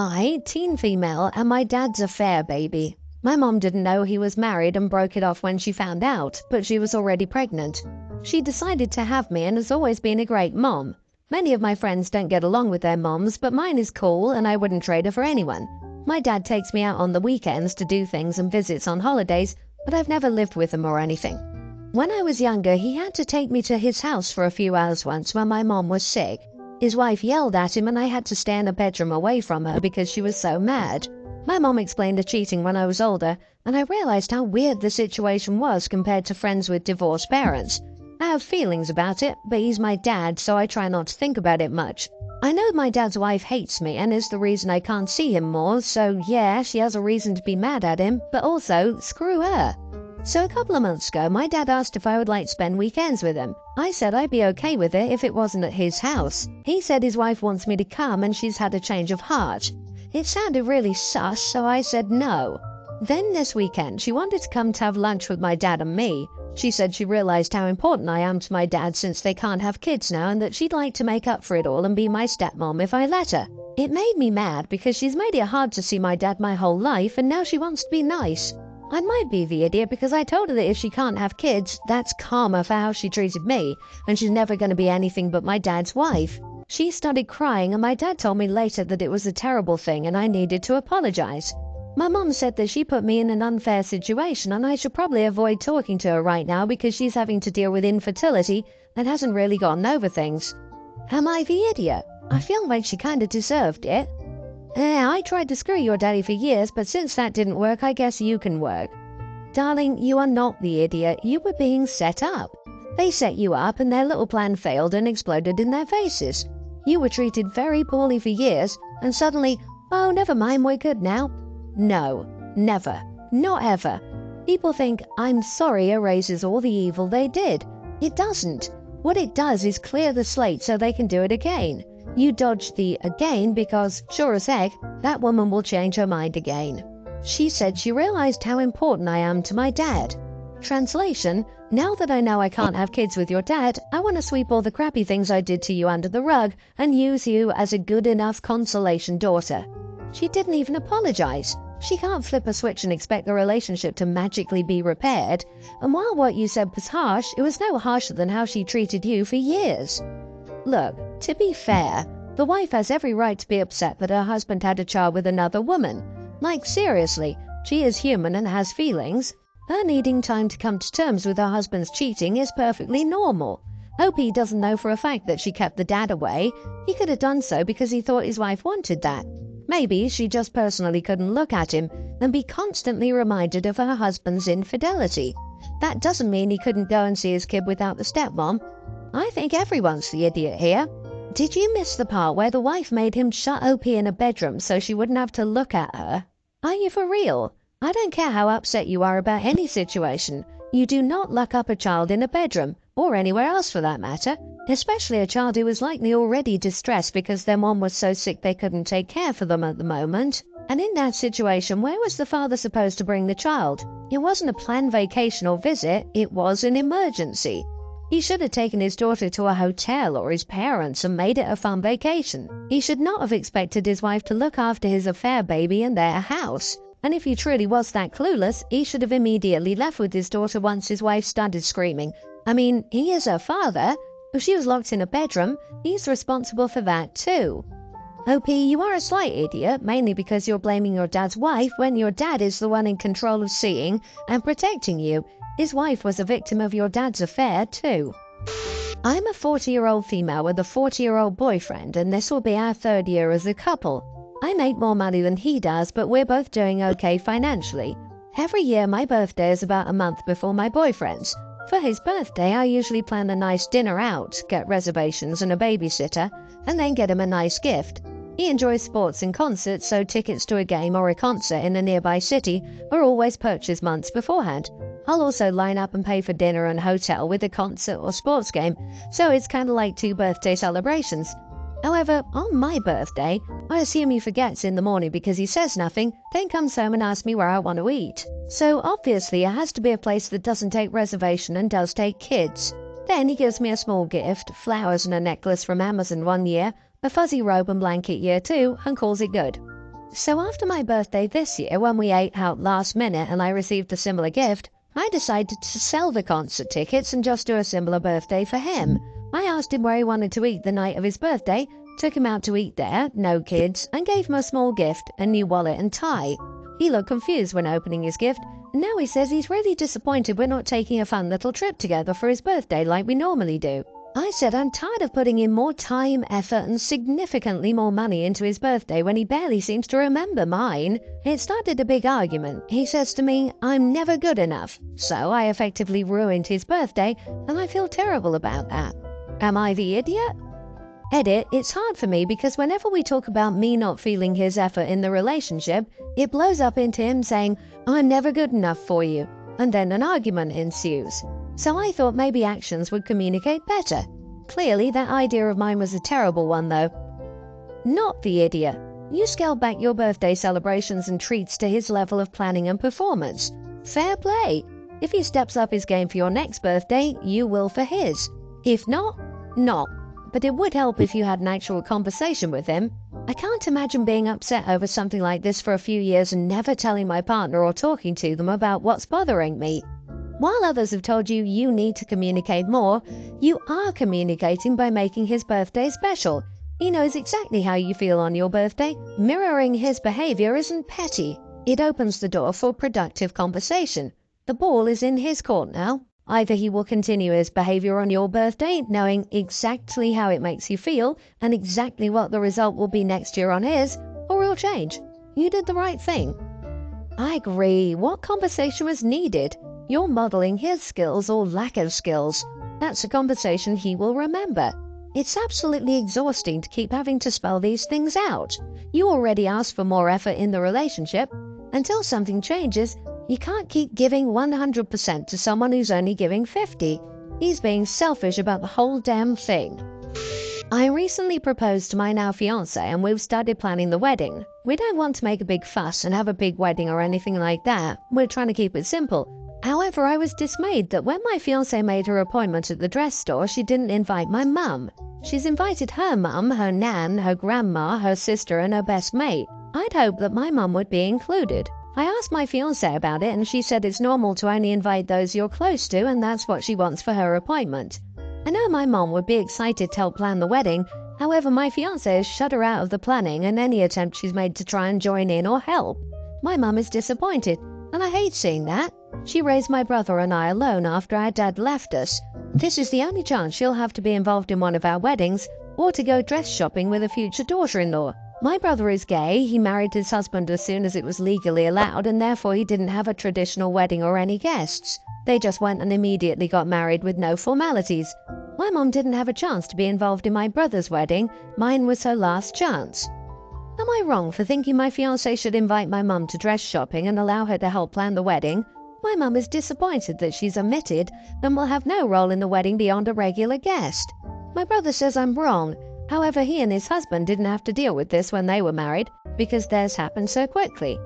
I, teen female, and my dad's affair baby. My mom didn't know he was married and broke it off when she found out, but she was already pregnant. She decided to have me and has always been a great mom. Many of my friends don't get along with their moms, but mine is cool and I wouldn't trade her for anyone. My dad takes me out on the weekends to do things and visits on holidays, but I've never lived with him or anything. When I was younger, he had to take me to his house for a few hours once when my mom was sick. His wife yelled at him and I had to stay in a bedroom away from her because she was so mad. My mom explained the cheating when I was older, and I realized how weird the situation was compared to friends with divorced parents. I have feelings about it, but he's my dad, so I try not to think about it much. I know my dad's wife hates me and is the reason I can't see him more, so yeah, she has a reason to be mad at him, but also, screw her. So a couple of months ago, my dad asked if I would like to spend weekends with him. I said I'd be okay with it if it wasn't at his house. He said his wife wants me to come and she's had a change of heart. It sounded really sus, so I said no. Then this weekend, she wanted to come to have lunch with my dad and me. She said she realized how important I am to my dad since they can't have kids now and that she'd like to make up for it all and be my stepmom if I let her. It made me mad because she's made it hard to see my dad my whole life and now she wants to be nice. I might be the idiot because I told her that if she can't have kids, that's karma for how she treated me, and she's never going to be anything but my dad's wife. She started crying, and my dad told me later that it was a terrible thing and I needed to apologize. My mom said that she put me in an unfair situation and I should probably avoid talking to her right now because she's having to deal with infertility and hasn't really gotten over things. Am I the idiot? I feel like she kinda deserved it. Eh, I tried to screw your daddy for years, but since that didn't work, I guess you can work. Darling, you are not the idiot. You were being set up. They set you up and their little plan failed and exploded in their faces. You were treated very poorly for years, and suddenly, oh, never mind, we're good now. No, never, not ever. People think I'm sorry erases all the evil they did. It doesn't. What it does is clear the slate so they can do it again. You dodged the again because, sure as heck, that woman will change her mind again. She said she realized how important I am to my dad. Translation Now that I know I can't have kids with your dad, I want to sweep all the crappy things I did to you under the rug and use you as a good enough consolation daughter. She didn't even apologize. She can't flip a switch and expect the relationship to magically be repaired. And while what you said was harsh, it was no harsher than how she treated you for years. Look, to be fair, the wife has every right to be upset that her husband had a child with another woman. Like, seriously, she is human and has feelings. Her needing time to come to terms with her husband's cheating is perfectly normal. OP doesn't know for a fact that she kept the dad away. He could have done so because he thought his wife wanted that. Maybe she just personally couldn't look at him and be constantly reminded of her husband's infidelity. That doesn't mean he couldn't go and see his kid without the stepmom. I think everyone's the idiot here. Did you miss the part where the wife made him shut OP in a bedroom so she wouldn't have to look at her? Are you for real? I don't care how upset you are about any situation. You do not lock up a child in a bedroom, or anywhere else for that matter, especially a child who is likely already distressed because their mom was so sick they couldn't take care for them at the moment. And in that situation, where was the father supposed to bring the child? It wasn't a planned vacation or visit, it was an emergency. He should have taken his daughter to a hotel or his parents and made it a fun vacation. He should not have expected his wife to look after his affair baby in their house. And if he truly was that clueless, he should have immediately left with his daughter once his wife started screaming. I mean, he is her father. If she was locked in a bedroom, he's responsible for that too. OP, you are a slight idiot, mainly because you're blaming your dad's wife when your dad is the one in control of seeing and protecting you. His wife was a victim of your dad's affair, too. I'm a 40 year old female with a 40 year old boyfriend, and this will be our third year as a couple. I make more money than he does, but we're both doing okay financially. Every year, my birthday is about a month before my boyfriend's. For his birthday, I usually plan a nice dinner out, get reservations and a babysitter, and then get him a nice gift. He enjoys sports and concerts, so tickets to a game or a concert in a nearby city are always purchased months beforehand. I'll also line up and pay for dinner and hotel with a concert or sports game, so it's kind of like two birthday celebrations. However, on my birthday, I assume he forgets in the morning because he says nothing, then comes home and asks me where I want to eat. So obviously it has to be a place that doesn't take reservation and does take kids. Then he gives me a small gift, flowers and a necklace from Amazon one year, a fuzzy robe and blanket year two, and calls it good. So after my birthday this year, when we ate out last minute and I received a similar gift, I decided to sell the concert tickets and just do a similar birthday for him. I asked him where he wanted to eat the night of his birthday, took him out to eat there, no kids, and gave him a small gift, a new wallet and tie. He looked confused when opening his gift, and now he says he's really disappointed we're not taking a fun little trip together for his birthday like we normally do. I said I'm tired of putting in more time, effort, and significantly more money into his birthday when he barely seems to remember mine. It started a big argument. He says to me, I'm never good enough. So I effectively ruined his birthday, and I feel terrible about that. Am I the idiot? Edit, it's hard for me because whenever we talk about me not feeling his effort in the relationship, it blows up into him saying, I'm never good enough for you, and then an argument ensues. So I thought maybe actions would communicate better. Clearly, that idea of mine was a terrible one, though. Not the idiot. You scaled back your birthday celebrations and treats to his level of planning and performance. Fair play. If he steps up his game for your next birthday, you will for his. If not, not. But it would help if you had an actual conversation with him. I can't imagine being upset over something like this for a few years and never telling my partner or talking to them about what's bothering me. While others have told you you need to communicate more, you are communicating by making his birthday special. He knows exactly how you feel on your birthday. Mirroring his behavior isn't petty. It opens the door for productive conversation. The ball is in his court now. Either he will continue his behavior on your birthday, knowing exactly how it makes you feel and exactly what the result will be next year on his, or he'll change. You did the right thing. I agree. What conversation was needed? You're modeling his skills or lack of skills. That's a conversation he will remember. It's absolutely exhausting to keep having to spell these things out. You already asked for more effort in the relationship. Until something changes, you can't keep giving 100% to someone who's only giving 50. He's being selfish about the whole damn thing. I recently proposed to my now fiance and we've started planning the wedding. We don't want to make a big fuss and have a big wedding or anything like that. We're trying to keep it simple. However, I was dismayed that when my fiance made her appointment at the dress store, she didn't invite my mum. She's invited her mum, her nan, her grandma, her sister, and her best mate. I'd hoped that my mum would be included. I asked my fiance about it and she said it's normal to only invite those you're close to and that's what she wants for her appointment. I know my mom would be excited to help plan the wedding, however my fiance has shut her out of the planning and any attempt she's made to try and join in or help. My mum is disappointed, and I hate seeing that. She raised my brother and I alone after our dad left us. This is the only chance she'll have to be involved in one of our weddings or to go dress shopping with a future daughter-in-law. My brother is gay. He married his husband as soon as it was legally allowed, and therefore he didn't have a traditional wedding or any guests. They just went and immediately got married with no formalities. My mom didn't have a chance to be involved in my brother's wedding. Mine was her last chance. Am I wrong for thinking my fiance should invite my mum to dress shopping and allow her to help plan the wedding? My mum is disappointed that she's omitted and will have no role in the wedding beyond a regular guest. My brother says I'm wrong, However, he and his husband didn't have to deal with this when they were married because theirs happened so quickly.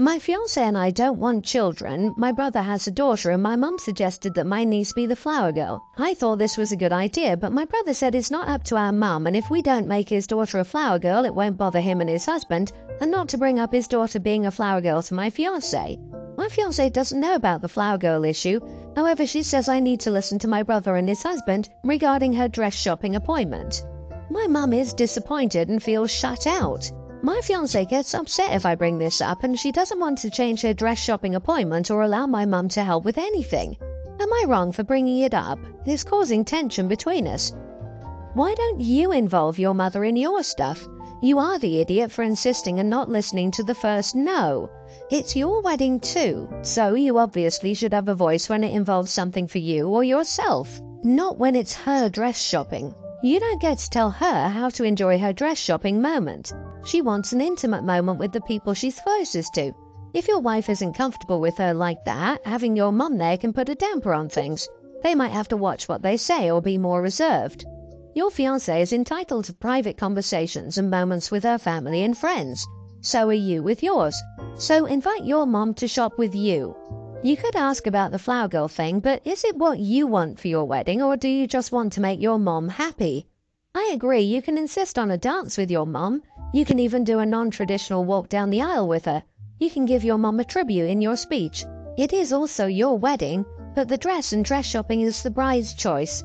My fiance and I don't want children. My brother has a daughter, and my mum suggested that my niece be the flower girl. I thought this was a good idea, but my brother said it's not up to our mum, and if we don't make his daughter a flower girl, it won't bother him and his husband, and not to bring up his daughter being a flower girl to my fiance. My fiance doesn't know about the flower girl issue. However, she says I need to listen to my brother and his husband regarding her dress shopping appointment. My mum is disappointed and feels shut out. My fiance gets upset if I bring this up and she doesn't want to change her dress shopping appointment or allow my mum to help with anything. Am I wrong for bringing it up? It's causing tension between us. Why don't you involve your mother in your stuff? You are the idiot for insisting and not listening to the first no. It's your wedding too, so you obviously should have a voice when it involves something for you or yourself, not when it's her dress shopping. You don't get to tell her how to enjoy her dress shopping moment. She wants an intimate moment with the people she's closest to. If your wife isn't comfortable with her like that, having your mum there can put a damper on things. They might have to watch what they say or be more reserved. Your fiancé is entitled to private conversations and moments with her family and friends. So are you with yours. So invite your mom to shop with you. You could ask about the flower girl thing, but is it what you want for your wedding or do you just want to make your mom happy? I agree, you can insist on a dance with your mom. You can even do a non-traditional walk down the aisle with her. You can give your mom a tribute in your speech. It is also your wedding, but the dress and dress shopping is the bride's choice.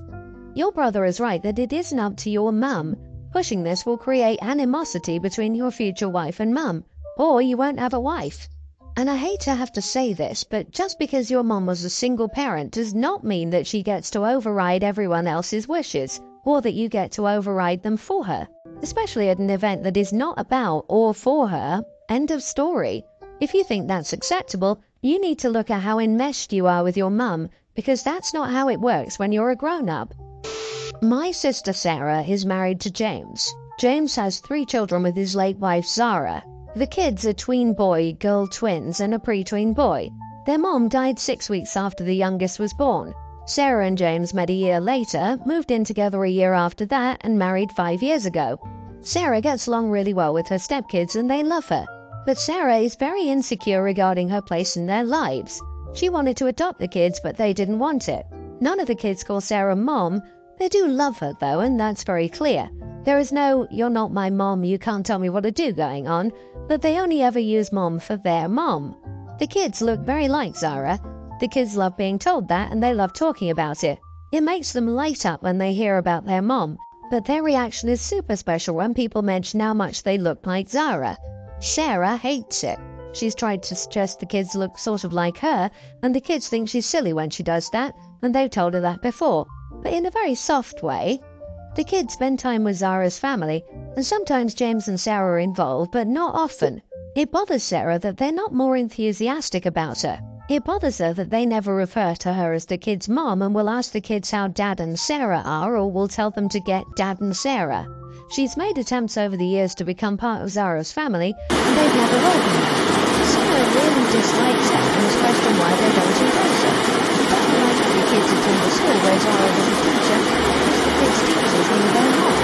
Your brother is right that it isn't up to your mum. Pushing this will create animosity between your future wife and mum, or you won't have a wife. And I hate to have to say this, but just because your mom was a single parent does not mean that she gets to override everyone else's wishes, or that you get to override them for her, especially at an event that is not about or for her. End of story. If you think that's acceptable, you need to look at how enmeshed you are with your mum, because that's not how it works when you're a grown up. My sister Sarah is married to James. James has three children with his late wife Zara. The kids are tween boy girl twins and a pre-tween boy. Their mom died six weeks after the youngest was born. Sarah and James met a year later, moved in together a year after that, and married five years ago. Sarah gets along really well with her stepkids and they love her. But Sarah is very insecure regarding her place in their lives. She wanted to adopt the kids, but they didn't want it. None of the kids call Sarah mom. They do love her, though, and that's very clear. There is no, you're not my mom, you can't tell me what to do going on, but they only ever use mom for their mom. The kids look very like Zara. The kids love being told that and they love talking about it. It makes them light up when they hear about their mom, but their reaction is super special when people mention how much they look like Zara. Sarah hates it. She's tried to suggest the kids look sort of like her, and the kids think she's silly when she does that, and they've told her that before, but in a very soft way. The kids spend time with Zara's family, and sometimes James and Sarah are involved, but not often. It bothers Sarah that they're not more enthusiastic about her. It bothers her that they never refer to her as the kids' mom and will ask the kids how Dad and Sarah are or will tell them to get Dad and Sarah. She's made attempts over the years to become part of Zara's family, and they've never welcomed her. Sarah really dislikes her and has questioned why they don't embrace kids attend the school where Zara was a teacher, kids' teachers knew their mom.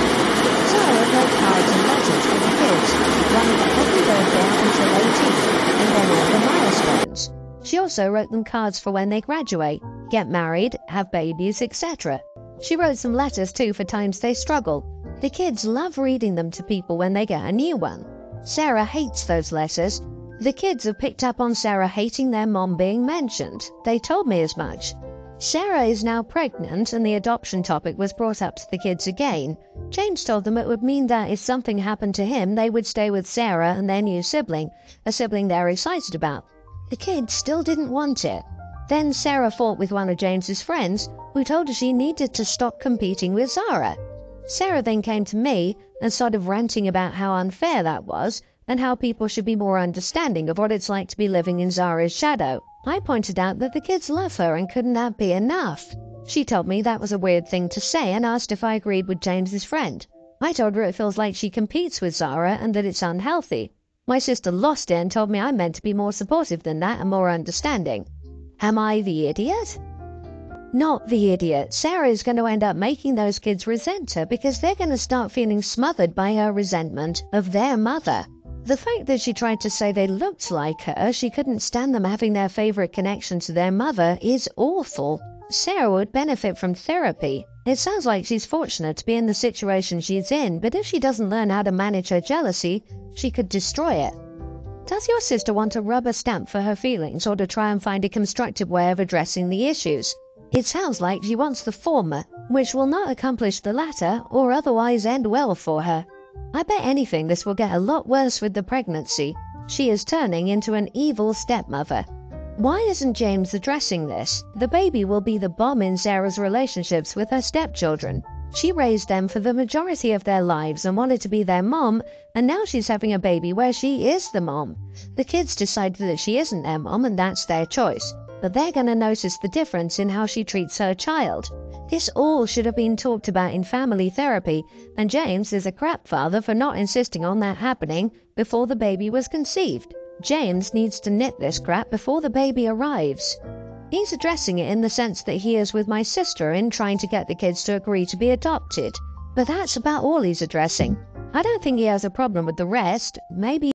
Zara wrote cards and letters for the kids, one for every birthday until 18, and then all the milestones. She also wrote them cards for when they graduate, get married, have babies, etc. She wrote some letters too for times they struggle. The kids love reading them to people when they get a new one. Sarah hates those letters. The kids have picked up on Sarah hating their mom being mentioned. They told me as much. Sarah is now pregnant and the adoption topic was brought up to the kids again. James told them it would mean that if something happened to him, they would stay with Sarah and their new sibling, a sibling they're excited about. The kids still didn't want it. Then Sarah fought with one of James's friends, who told her she needed to stop competing with Zara. Sarah then came to me and started ranting about how unfair that was and how people should be more understanding of what it's like to be living in Zara's shadow. I pointed out that the kids love her and couldn't that be enough? She told me that was a weird thing to say and asked if I agreed with James's friend. I told her it feels like she competes with Zara and that it's unhealthy. My sister lost it and told me I meant to be more supportive than that and more understanding. Am I the idiot? Not the idiot. Sarah is going to end up making those kids resent her because they're going to start feeling smothered by her resentment of their mother. The fact that she tried to say they looked like her, she couldn't stand them having their favorite connection to their mother, is awful. Sarah would benefit from therapy. It sounds like she's fortunate to be in the situation she's in, but if she doesn't learn how to manage her jealousy, she could destroy it. Does your sister want a rubber stamp for her feelings or to try and find a constructive way of addressing the issues? It sounds like she wants the former, which will not accomplish the latter or otherwise end well for her. I bet anything this will get a lot worse with the pregnancy. She is turning into an evil stepmother. Why isn't James addressing this? The baby will be the bomb in Sarah's relationships with her stepchildren. She raised them for the majority of their lives and wanted to be their mom, and now she's having a baby where she is the mom. The kids decided that she isn't their mom and that's their choice but they're going to notice the difference in how she treats her child. This all should have been talked about in family therapy, and James is a crap father for not insisting on that happening before the baby was conceived. James needs to knit this crap before the baby arrives. He's addressing it in the sense that he is with my sister in trying to get the kids to agree to be adopted. But that's about all he's addressing. I don't think he has a problem with the rest. Maybe